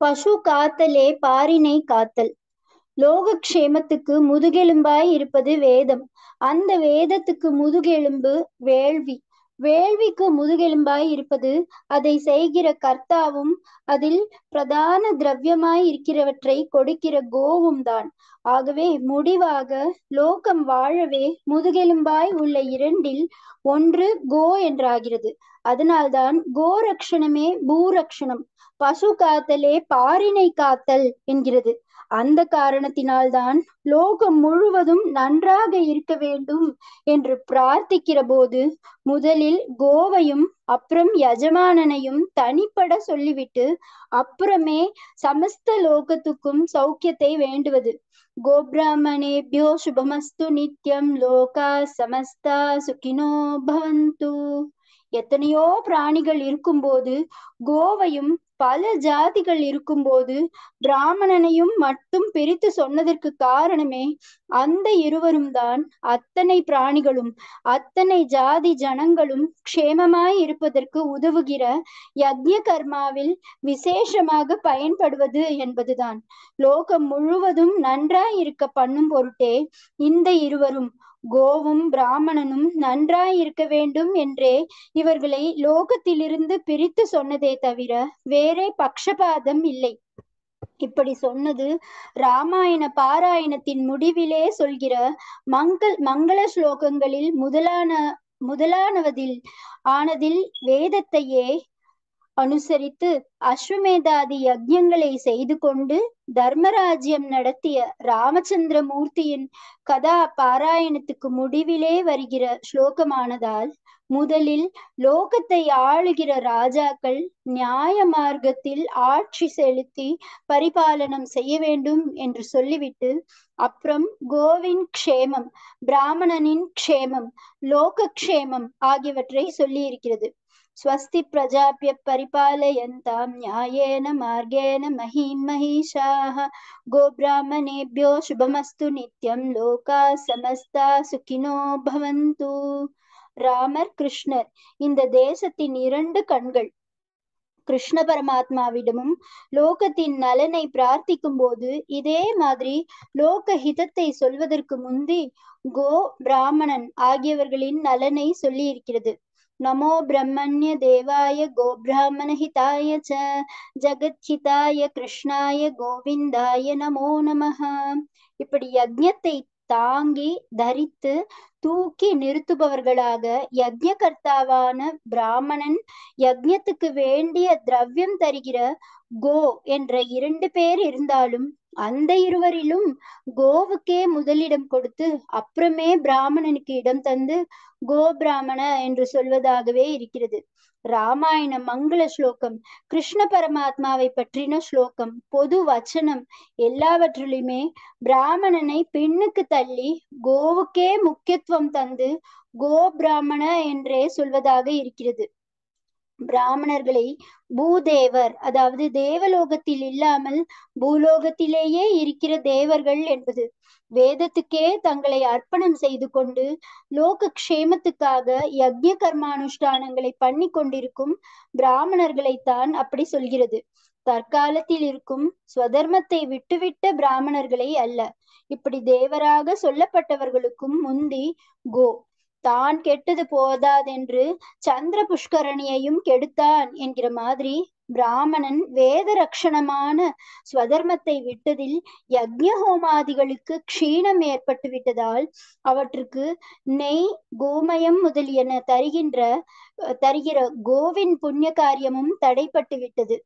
பசு காத்தலே பாரினை காத்தல். லோகக்ஷேமத்துக்கு முதுகெலும்பாய் இருப்பது வேதம். அந்த வேதத்துக்கு முதுகெலும்பு வேள்வி. வேள்விக்கு முதுகெலும்பாய் இருப்பது அதை செய்கிற கர்த்தாவும் அதில் பிரதான திரவியமாய் இருக்கிறவற்றை கொடுக்கிற கோவும் தான். ஆகவே முடிவாக லோகம் வாழவே முதுகெலும்பாய் உள்ள இரண்டில் ஒன்று கோ என்றாகிறது. அதனால்தான் கோரக்ஷணமே பூரக்ஷணம். பசு காத்தலே பாரினை காத்தல் என்கிறது. அந்த காரணத்தினால்தான் லோகம் முழுவதும் நன்றாக இருக்க வேண்டும் என்று பிரார்த்திக்கிற போது முதலில் கோவையும் அப்புறம் யஜமானனையும் தனிப்பட சொல்லிவிட்டு அப்புறமே சமஸ்த லோகத்துக்கும் சௌக்கியத்தை வேண்டுவது. கோபிராமணேபியோ சுபமஸ்து நித்யம் லோகா சமஸ்தா சுகினோ பவந்து. எத்தனையோ பிராணிகள் இருக்கும்போது கோவையும் பல ஜாதிகள் இருக்கும்போது பிராமணனையும் மட்டும் பிரித்து சொன்னதற்கு காரணமே அந்த இருவரும் தான் அத்தனை பிராணிகளும் அத்தனை ஜாதி ஜனங்களும் க்ஷேமமாய் இருப்பதற்கு உதவுகிற யக்ஞ கர்மாவில் விசேஷமாக பயன்படுவது என்பதுதான். லோகம் முழுவதும் நன்றாய் இருக்க பண்ணும் பொருட்டே இந்த இருவரும் கோவும் பிராமணனும் நன்றாய் இருக்க வேண்டும் என்றே இவர்களை லோகத்திலிருந்து பிரித்து சொன்னதே தவிர வேறே பக்ஷபாதம் இல்லை. இப்படி சொன்னது ராமாயண பாராயணத்தின் முடிவிலே சொல்கிற மங்கள் மங்கள ஸ்லோகங்களில் முதலான முதலானவதில் ஆனதில் வேதத்தையே அனுசரித்து அஸ்வமேதாதி யஜ்யங்களை செய்து கொண்டு தர்மராஜ்யம் நடத்திய ராமச்சந்திர மூர்த்தியின் கதா பாராயணத்துக்கு முடிவிலே வருகிற ஸ்லோகமானதால் முதலில் லோகத்தை ஆளுகிற ராஜாக்கள் நியாய மார்க்கத்தில் ஆட்சி செலுத்தி பரிபாலனம் செய்ய வேண்டும் என்று சொல்லிவிட்டு அப்புறம் கோவின் க்ஷேமம் பிராமணனின் க்ஷேமம் லோக க்ஷேமம் ஆகியவற்றை சொல்லி இருக்கிறது स्वस्ति प्रजाप्य परिपालयन्तां न्यायेन मार्गेण महीं महिषाः गोब्राह्मणेभ्यो शुभमस्तु नित्यं लोकाः समस्ता सुखिनो भवन्तु ராமர் கிருஷ்ணர் இந்த தேசத்தின் இரண்டு கண்கள் கிருஷ்ண பரமாத்மாவிடமும் லோகத்தின் நலனை பிரார்த்திக்கும் போது இதே மாதிரி லோக ஹிதத்தை சொல்வதற்கு முந்தி கோ பிராமணன் ஆகியவர்களின் நலனை சொல்லி இருக்கிறது नमो ब्रह्मण्य देवाय गोब्राह्मणहिताय च ஜகத்ஹிதாய கிருஷ்ணாய கோவிந்தாய நமோ நமஹ இப்படி யஜ்ஞத்தை தாங்கி தரித்து தூக்கி நிறுத்துபவர்களாக யஜ்ஞ கர்த்தாவான பிராமணன் யஜ்யத்துக்கு வேண்டிய திரவியம் தருகிற கோ என்ற இரண்டு பேர் இருந்தாலும் அந்த இருவரிலும் கோவுக்கே முதலிடம் கொடுத்து அப்புறமே பிராமணனுக்கு இடம் தந்து கோ பிராமண என்று சொல்வதாகவே இருக்கிறது. ராமாயணம் மங்கள ஸ்லோகம் கிருஷ்ண பரமாத்மாவை பற்றின ஸ்லோகம் பொது வச்சனம் எல்லாவற்றிலுமே பிராமணனை பெண்ணுக்கு தள்ளி கோவுக்கே முக்கியத்துவம் தந்து கோ பிராமண என்றே சொல்வதாக இருக்கிறது. பிராமணர்களை பூதேவர் அதாவது தேவலோகத்தில் இல்லாமல் பூலோகத்திலேயே இருக்கிற தேவர்கள் என்பது. வேதத்துக்கே தங்களை அர்ப்பணம் செய்து கொண்டு லோக க்ஷேமத்துக்காக யக்ஞ கர்மானுஷ்டானங்களை பண்ணி கொண்டிருக்கும் பிராமணர்களைத்தான் அப்படி சொல்கிறது. தற்காலத்தில் இருக்கும் ஸ்வதர்மத்தை விட்டுவிட்ட பிராமணர்களை அல்ல. இப்படி தேவராக சொல்லப்பட்டவர்களுக்கும் முந்தி கோ தான் கெட்டது போதாதென்று சந்திர புஷ்கரணியையும் கெடுத்தான் என்கிற மாதிரி பிராமணன் வேத ரக்ஷணமான ஸ்வதர்மத்தை விட்டதில் யக்ஞ ஹோமாதிகளுக்கு க்ஷீணம் ஏற்பட்டு விட்டதால் அவற்றுக்கு நெய் கோமயம் முதலியன தருகின்ற தருகிற கோவின் புண்ணிய காரியமும் தடைப்பட்டு விட்டது.